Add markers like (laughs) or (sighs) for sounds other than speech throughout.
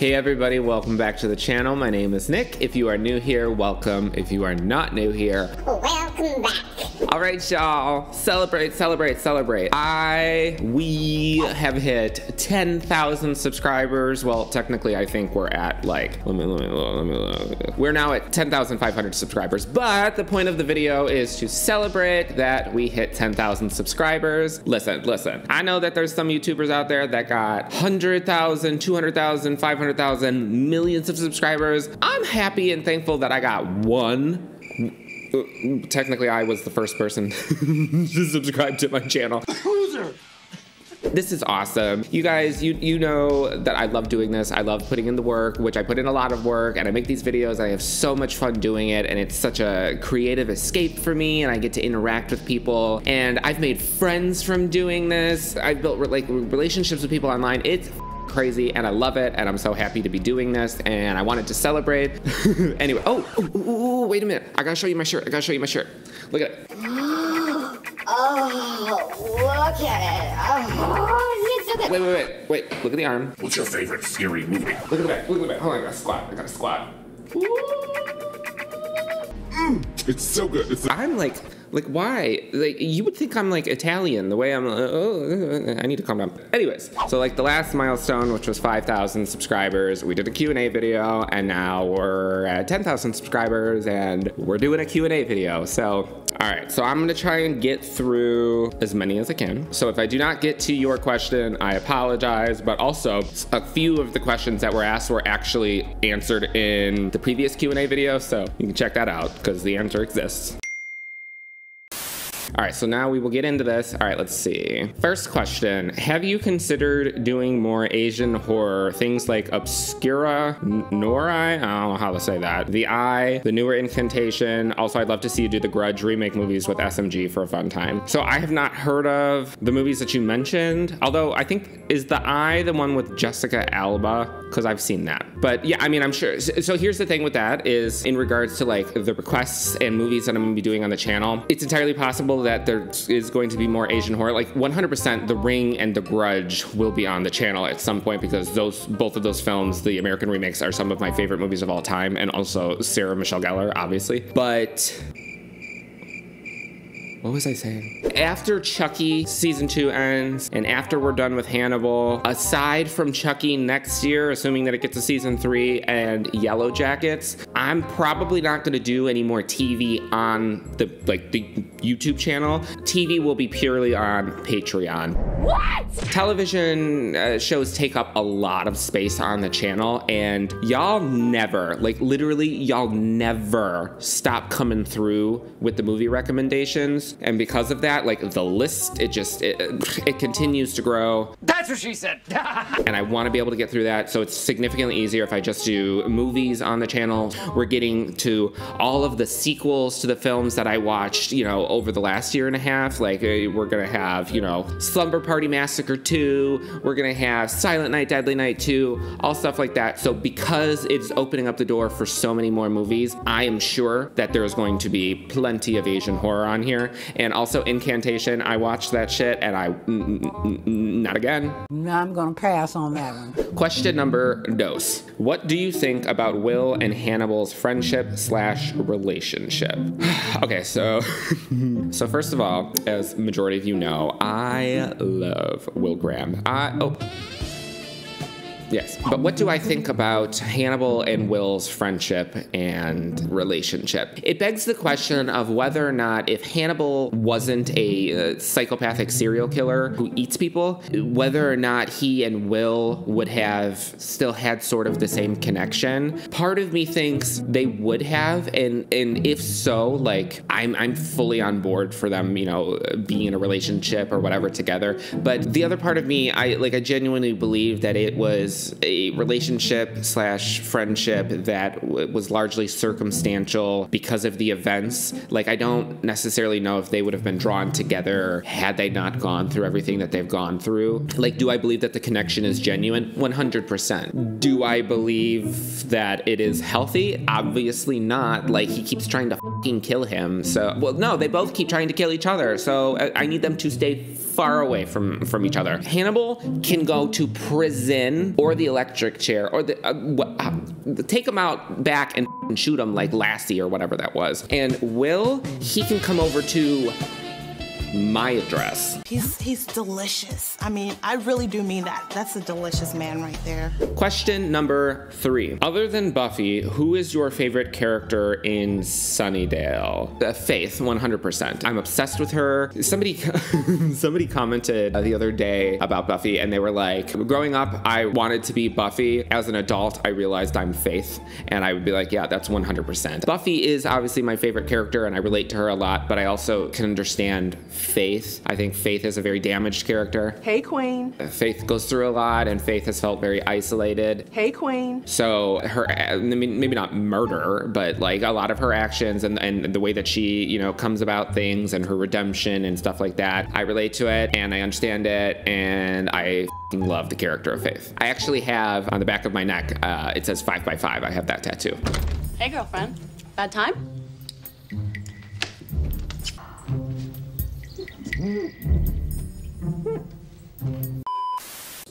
Hey everybody, welcome back to the channel. My name is Nick. If you are new here, welcome. If you are not new here, Welcome back. All right, y'all. Celebrate, celebrate, celebrate. I, we have hit 10,000 subscribers. Well, technically, I think we're at like, let me, let me, let me, let me. We're now at 10,500 subscribers. But the point of the video is to celebrate that we hit 10,000 subscribers. Listen, listen. I know that there's some YouTubers out there that got 100,000, 200,000, 500,000, millions of subscribers. I'm happy and thankful that I got one technically I was the first person (laughs) to subscribe to my channel. Loser! This is awesome. You guys, you you know that I love doing this. I love putting in the work, which I put in a lot of work, and I make these videos. I have so much fun doing it, and it's such a creative escape for me, and I get to interact with people. And I've made friends from doing this. I've built like relationships with people online. It's crazy and I love it and I'm so happy to be doing this and I wanted to celebrate. (laughs) anyway, oh, ooh, ooh, ooh, wait a minute. I gotta show you my shirt. I gotta show you my shirt. Look at it. (gasps) Oh, look at it. Um, oh, it's so good. Wait, wait, wait, wait. Look at the arm. What's your favorite scary movie? Look at the back. Look at the back. Hold on, I gotta squat. I gotta squat. It's so good. It's I'm like, like, why? Like, you would think I'm like Italian, the way I'm. Oh, I need to calm down. Anyways, so like the last milestone, which was 5,000 subscribers, we did a Q&A video, and now we're at 10,000 subscribers, and we're doing a Q&A video. So, all right. So I'm gonna try and get through as many as I can. So if I do not get to your question, I apologize. But also, a few of the questions that were asked were actually answered in the previous Q&A video, so you can check that out because the answer exists. All right, so now we will get into this. All right, let's see. First question Have you considered doing more Asian horror? Things like Obscura, N- Norai? I don't know how to say that. The Eye, the newer Incantation. Also, I'd love to see you do the Grudge remake movies with SMG for a fun time. So I have not heard of the movies that you mentioned, although I think, is The Eye the one with Jessica Alba? Because I've seen that. But yeah, I mean, I'm sure. So here's the thing with that is in regards to like the requests and movies that I'm gonna be doing on the channel, it's entirely possible that there is going to be more Asian horror. Like 100%, The Ring and The Grudge will be on the channel at some point because those both of those films, the American remakes, are some of my favorite movies of all time, and also Sarah Michelle Gellar, obviously. But what was I saying? After Chucky season two ends and after we're done with Hannibal, aside from Chucky next year, assuming that it gets a season three and Yellowjackets, I'm probably not going to do any more TV on the like the YouTube channel. TV will be purely on Patreon. What? Television uh, shows take up a lot of space on the channel, and y'all never, like literally, y'all never stop coming through with the movie recommendations. And because of that, like the list, it just it, it continues to grow. That's what she said. (laughs) and I want to be able to get through that. So it's significantly easier if I just do movies on the channel. We're getting to all of the sequels to the films that I watched, you know, over the last year and a half. Like uh, we're gonna have, you know, Slumber Party Massacre 2. We're gonna have Silent Night, Deadly Night 2, all stuff like that. So because it's opening up the door for so many more movies, I am sure that there is going to be plenty of Asian horror on here. And also Incantation, I watched that shit and I, not again. I'm gonna pass on that one. Question number dos. What do you think about Will and Hannibal's friendship slash relationship? (sighs) okay, so (laughs) so first of all, as majority of you know, I love Will Graham. I oh Yes, but what do I think about Hannibal and Will's friendship and relationship? It begs the question of whether or not if Hannibal wasn't a uh, psychopathic serial killer who eats people, whether or not he and Will would have still had sort of the same connection. Part of me thinks they would have, and and if so, like I'm I'm fully on board for them, you know, being in a relationship or whatever together. But the other part of me, I like I genuinely believe that it was a relationship slash friendship that w- was largely circumstantial because of the events. Like, I don't necessarily know if they would have been drawn together had they not gone through everything that they've gone through. Like, do I believe that the connection is genuine? 100%. Do I believe that it is healthy? Obviously not. Like, he keeps trying to fucking kill him. So, well, no, they both keep trying to kill each other. So, I, I need them to stay far away from from each other. Hannibal can go to prison or the electric chair or the uh, uh, take him out back and shoot him like Lassie or whatever that was. And Will, he can come over to my address. He's he's delicious. I mean, I really do mean that. That's a delicious man right there. Question number three. Other than Buffy, who is your favorite character in Sunnydale? Uh, Faith, 100%. I'm obsessed with her. Somebody, (laughs) somebody commented the other day about Buffy, and they were like, "Growing up, I wanted to be Buffy. As an adult, I realized I'm Faith, and I would be like, yeah, that's 100%." Buffy is obviously my favorite character, and I relate to her a lot, but I also can understand Faith. I think Faith is a very damaged character. Hey, Queen. Faith goes through a lot, and Faith has felt very isolated. Hey, Queen. So her, I mean, maybe not murder, but like a lot of her actions and, and the way that she, you know, comes about things and her redemption and stuff like that. I relate to it and I understand it and I love the character of Faith. I actually have on the back of my neck, uh, it says five by five. I have that tattoo. Hey, girlfriend. Bad time? フフフッ。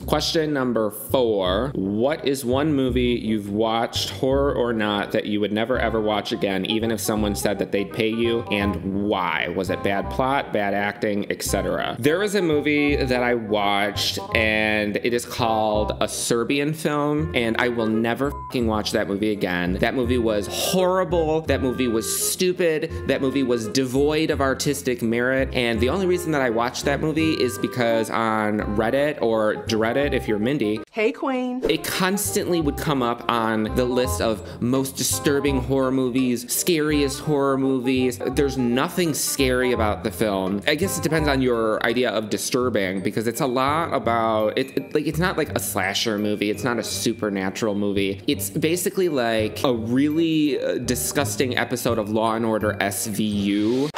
Question number four What is one movie you've watched, horror or not, that you would never ever watch again, even if someone said that they'd pay you, and why? Was it bad plot, bad acting, etc.? There is a movie that I watched, and it is called a Serbian film, and I will never watch that movie again. That movie was horrible. That movie was stupid. That movie was devoid of artistic merit. And the only reason that I watched that movie is because on Reddit or Reddit, if you're Mindy, Hey, Queen. it constantly would come up on the list of most disturbing horror movies, scariest horror movies. There's nothing scary about the film. I guess it depends on your idea of disturbing because it's a lot about it, it- like it's not like a slasher movie, it's not a supernatural movie. It's basically like a really uh, disgusting episode of Law and Order SVU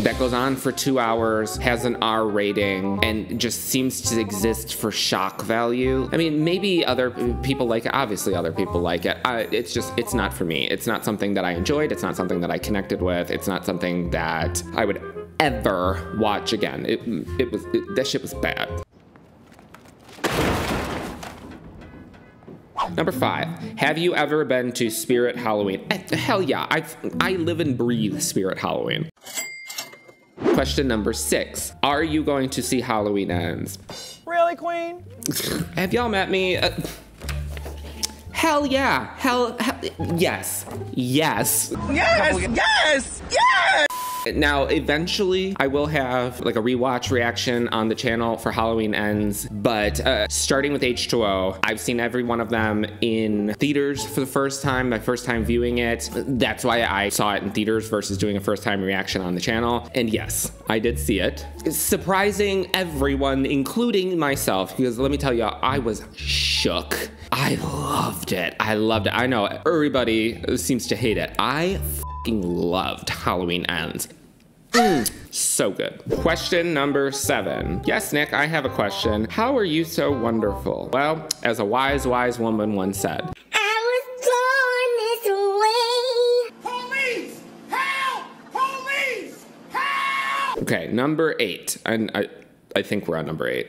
that goes on for two hours, has an R rating, and just seems to exist for shock value. I mean, maybe other people like it. Obviously, other people like it. I, it's just, it's not for me. It's not something that I enjoyed. It's not something that I connected with. It's not something that I would ever watch again. It, it was, it, that shit was bad. Number five, have you ever been to Spirit Halloween? Eh, Hell yeah, I I live and breathe Spirit Halloween. Question number six, are you going to see Halloween Ends? Really, Queen? (laughs) Have y'all met me? Uh, hell yeah, hell, hell yes, yes. Yes, yes, yes! Now, eventually, I will have like a rewatch reaction on the channel for Halloween Ends, but uh, starting with H2O, I've seen every one of them in theaters for the first time, my first time viewing it. That's why I saw it in theaters versus doing a first time reaction on the channel. And yes, I did see it. Surprising everyone, including myself, because let me tell you, I was shook. I loved it. I loved it. I know everybody seems to hate it. I loved Halloween Ends. Mm, so good. Question number seven. Yes, Nick, I have a question. How are you so wonderful? Well, as a wise, wise woman once said, I was born this way. Police! Help! Police! Help! okay, number eight. And I, I think we're on number eight.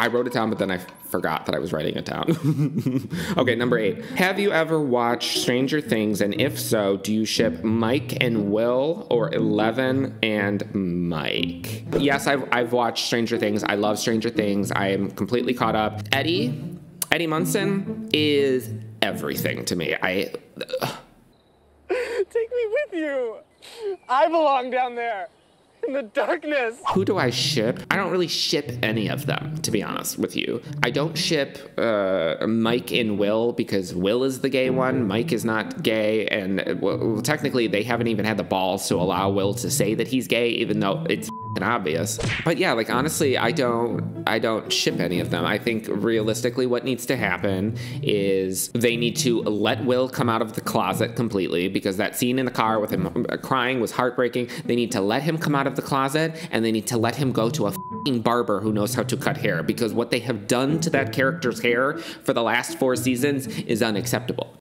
I wrote it down, but then I forgot that I was writing it down. (laughs) okay, number eight. Have you ever watched Stranger Things? And if so, do you ship Mike and Will or Eleven and Mike? Yes, I've, I've watched Stranger Things. I love Stranger Things. I am completely caught up. Eddie, Eddie Munson is everything to me. I. Take me with you. I belong down there in the darkness. Who do I ship? I don't really ship any of them, to be honest with you. I don't ship uh, Mike and Will because Will is the gay one. Mike is not gay, and well, technically they haven't even had the balls to allow Will to say that he's gay, even though it's obvious. But yeah, like honestly, I don't, I don't ship any of them. I think realistically, what needs to happen is they need to let Will come out of the closet completely because that scene in the car with him crying was heartbreaking. They need to let him come out of the closet and they need to let him go to a barber who knows how to cut hair because what they have done to that character's hair for the last four seasons is unacceptable.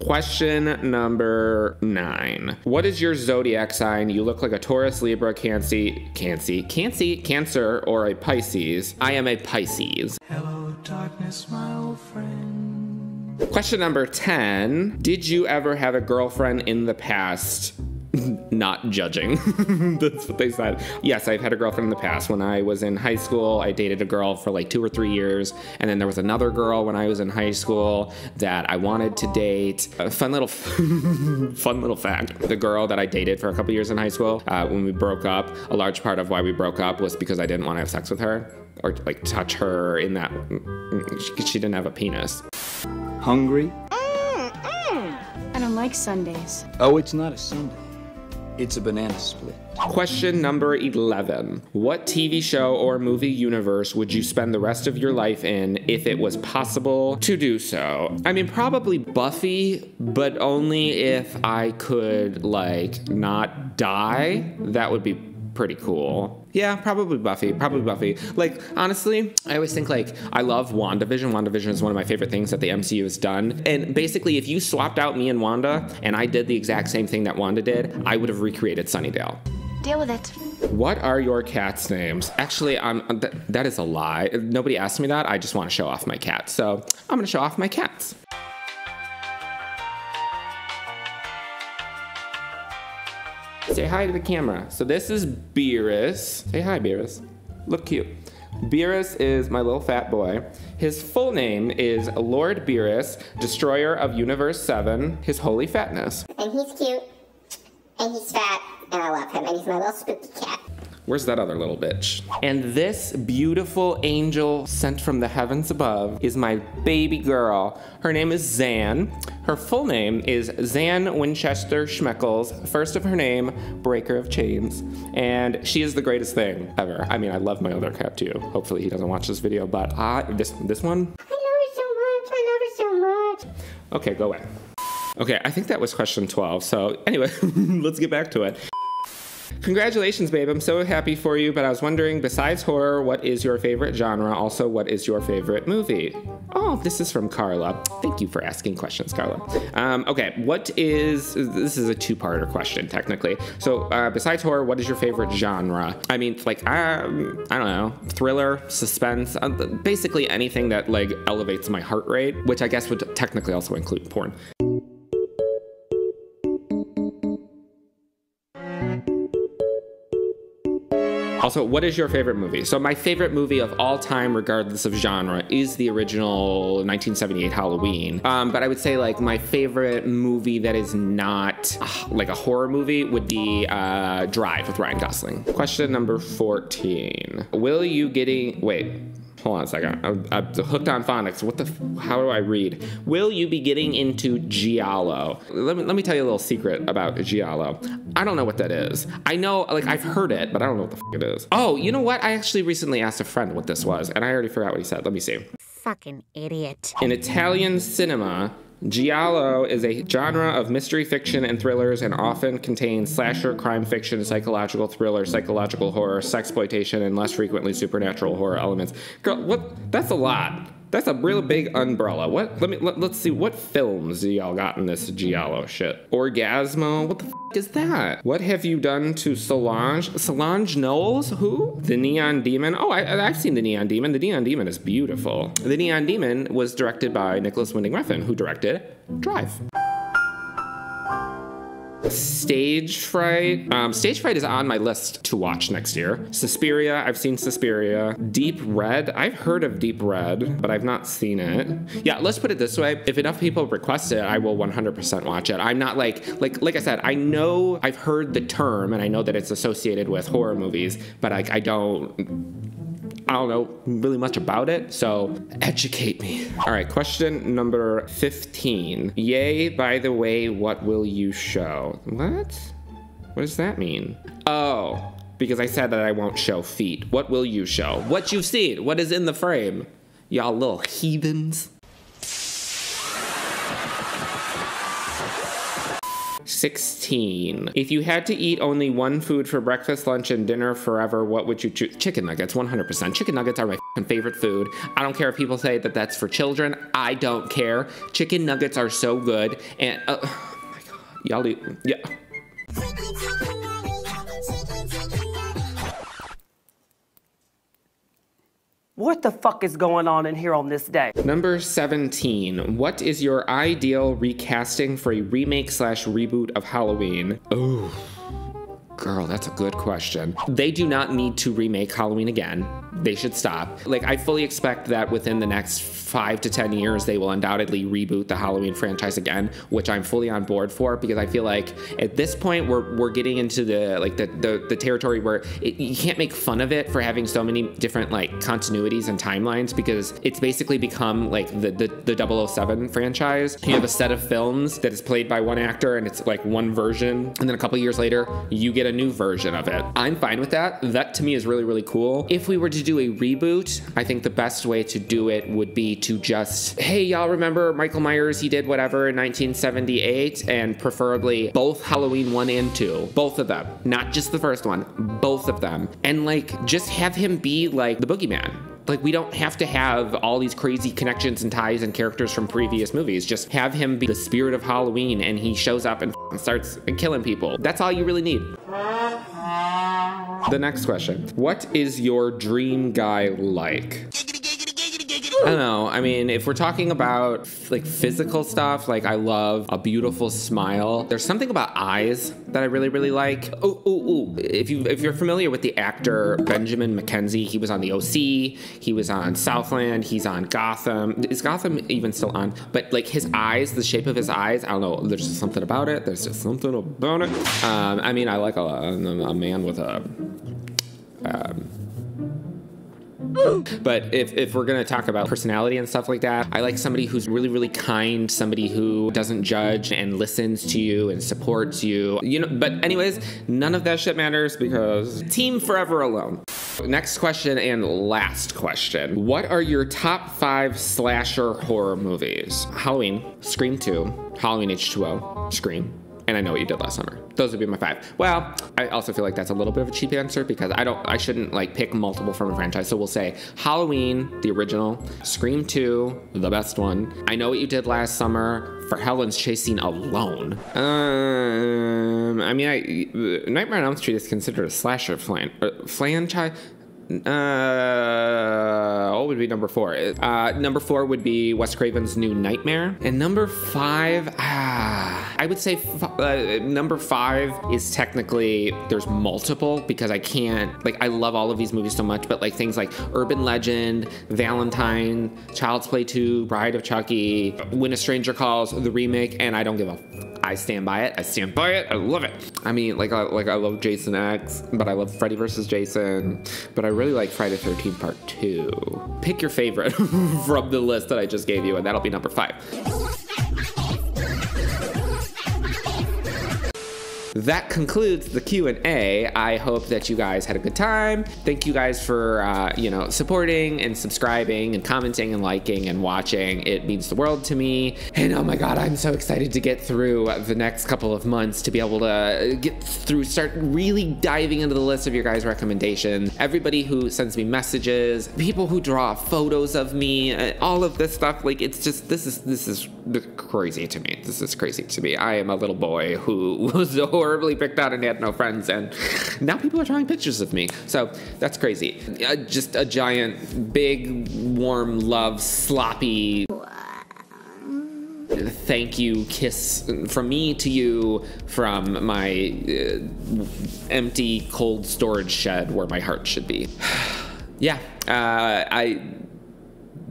Question number nine. What is your zodiac sign? You look like a Taurus, Libra, Cancer, Cancer, Cancer, Cancer, or a Pisces. I am a Pisces. Hello, darkness, my old friend. Question number 10. Did you ever have a girlfriend in the past? Not judging. (laughs) That's what they said. Yes, I've had a girlfriend in the past. When I was in high school, I dated a girl for like two or three years. And then there was another girl when I was in high school that I wanted to date. A fun little, (laughs) fun little fact. The girl that I dated for a couple years in high school, uh, when we broke up, a large part of why we broke up was because I didn't want to have sex with her or like touch her in that. She, she didn't have a penis. Hungry? I don't like Sundays. Oh, it's not a Sunday. It's a banana split. Question number 11. What TV show or movie universe would you spend the rest of your life in if it was possible to do so? I mean, probably Buffy, but only if I could, like, not die. That would be pretty cool. Yeah, probably Buffy. Probably Buffy. Like, honestly, I always think, like, I love WandaVision. WandaVision is one of my favorite things that the MCU has done. And basically, if you swapped out me and Wanda and I did the exact same thing that Wanda did, I would have recreated Sunnydale. Deal with it. What are your cats' names? Actually, um, th- that is a lie. Nobody asked me that. I just want to show off my cats. So I'm going to show off my cats. Say hi to the camera. So this is Beerus. Say hi, Beerus. Look cute. Beerus is my little fat boy. His full name is Lord Beerus, Destroyer of Universe 7, His Holy Fatness. And he's cute. And he's fat. And I love him. And he's my little spooky cat. Where's that other little bitch? And this beautiful angel sent from the heavens above is my baby girl. Her name is Zan. Her full name is Zan Winchester Schmeckles, first of her name, Breaker of Chains. And she is the greatest thing ever. I mean, I love my other cat too. Hopefully he doesn't watch this video, but I, this, this one? I love her so much. I love her so much. Okay, go away. Okay, I think that was question 12. So anyway, (laughs) let's get back to it. Congratulations, babe. I'm so happy for you, but I was wondering, besides horror, what is your favorite genre? Also, what is your favorite movie? Oh, this is from Carla. Thank you for asking questions, Carla. Um, okay, what is, this is a two-parter question, technically. So, uh, besides horror, what is your favorite genre? I mean, like, um, I don't know, thriller, suspense, uh, basically anything that, like, elevates my heart rate, which I guess would technically also include porn. Also, what is your favorite movie? So, my favorite movie of all time, regardless of genre, is the original 1978 Halloween. Um, but I would say, like, my favorite movie that is not uh, like a horror movie would be uh, Drive with Ryan Gosling. Question number 14. Will you getting. Wait. Hold on a second. I'm, I'm hooked on phonics. What the? F- how do I read? Will you be getting into giallo? Let me let me tell you a little secret about giallo. I don't know what that is. I know, like I've heard it, but I don't know what the f- it is. Oh, you know what? I actually recently asked a friend what this was, and I already forgot what he said. Let me see. Fucking idiot. In Italian cinema, Giallo is a genre of mystery fiction and thrillers and often contains slasher, crime fiction, psychological thriller, psychological horror, sexploitation, and less frequently supernatural horror elements. Girl, what? That's a lot. That's a real big umbrella. What? Let me let, us see. What films y'all got in this Giallo shit? Orgasmo? What the f- is that? What have you done to Solange? Solange Knowles? Who? The Neon Demon? Oh, I, I've seen the Neon Demon. The Neon Demon is beautiful. The Neon Demon was directed by Nicolas Winding Refn, who directed Drive. Stage Fright. Um, Stage Fright is on my list to watch next year. Suspiria, I've seen Suspiria. Deep Red, I've heard of Deep Red, but I've not seen it. Yeah, let's put it this way: if enough people request it, I will 100% watch it. I'm not like like like I said, I know I've heard the term and I know that it's associated with horror movies, but like I don't. I don't know really much about it, so educate me. All right, question number 15. Yay, by the way, what will you show? What? What does that mean? Oh, because I said that I won't show feet. What will you show? What you've seen? What is in the frame? Y'all little heathens. 16. If you had to eat only one food for breakfast, lunch, and dinner forever, what would you choose? Chicken nuggets, 100%. Chicken nuggets are my favorite food. I don't care if people say that that's for children. I don't care. Chicken nuggets are so good. And, uh, (sighs) oh my God. Y'all eat, yeah. What the fuck is going on in here on this day? Number 17. What is your ideal recasting for a remake slash reboot of Halloween? Oh, girl, that's a good question. They do not need to remake Halloween again. They should stop. Like, I fully expect that within the next five to 10 years, they will undoubtedly reboot the Halloween franchise again, which I'm fully on board for because I feel like at this point, we're, we're getting into the, like, the, the, the territory where it, you can't make fun of it for having so many different, like, continuities and timelines because it's basically become, like, the, the, the 007 franchise. You have a set of films that is played by one actor and it's, like, one version. And then a couple years later, you get a new version of it. I'm fine with that. That to me is really, really cool. If we were to do a reboot, I think the best way to do it would be to just, hey, y'all remember Michael Myers? He did whatever in 1978, and preferably both Halloween 1 and 2. Both of them. Not just the first one, both of them. And like, just have him be like the boogeyman. Like, we don't have to have all these crazy connections and ties and characters from previous movies. Just have him be the spirit of Halloween and he shows up and starts killing people. That's all you really need. The next question What is your dream guy like? I don't know. I mean, if we're talking about like physical stuff, like I love a beautiful smile. There's something about eyes that I really, really like. Oh, oh, oh! If you if you're familiar with the actor Benjamin McKenzie, he was on the OC. He was on Southland. He's on Gotham. Is Gotham even still on? But like his eyes, the shape of his eyes, I don't know. There's just something about it. There's just something about it. Um, I mean, I like a, a, a man with a. Um, but if, if we're gonna talk about personality and stuff like that, I like somebody who's really, really kind, somebody who doesn't judge and listens to you and supports you. You know, but anyways, none of that shit matters because team forever alone. Next question and last question. What are your top five slasher horror movies? Halloween, Scream 2, Halloween H2O, Scream, and I know what you did last summer. Those would be my five. Well, I also feel like that's a little bit of a cheap answer because I don't, I shouldn't like pick multiple from a franchise. So we'll say Halloween, the original, Scream 2, the best one. I know what you did last summer for Helen's chase scene alone. Um, I mean, I, Nightmare on Elm Street is considered a slasher flan, uh, franchise. Uh, what would be number four? Uh, number four would be Wes Craven's New Nightmare, and number five, ah, I would say uh, number five is technically there's multiple because I can't like I love all of these movies so much, but like things like Urban Legend, Valentine, Child's Play 2, Bride of Chucky, When a Stranger Calls, the remake, and I don't give a. I stand by it. I stand by it. I love it. I mean, like, I, like I love Jason X, but I love Freddy vs. Jason, but I really like Friday 13 Part 2. Pick your favorite (laughs) from the list that I just gave you, and that'll be number five. That concludes the q&a i hope that you guys had a good time. Thank you guys for uh, you know supporting and subscribing and commenting and liking and watching it means the world to me. And oh my god i'm so excited to get through the next couple of months to be able to get through start really diving into the list of your guys recommendations everybody who sends me messages people who draw photos of me uh, all of this stuff like it's just this is this is crazy to me. This is crazy to me. I am a little boy who (laughs) was horribly picked out and had no friends, and now people are drawing pictures of me. So that's crazy. Uh, just a giant, big, warm, love, sloppy. Thank you, kiss from me to you from my uh, empty, cold storage shed where my heart should be. (sighs) yeah, uh, I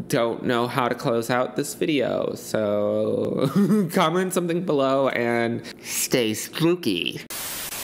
don't know how to close out this video, so (laughs) comment something below and stay spooky.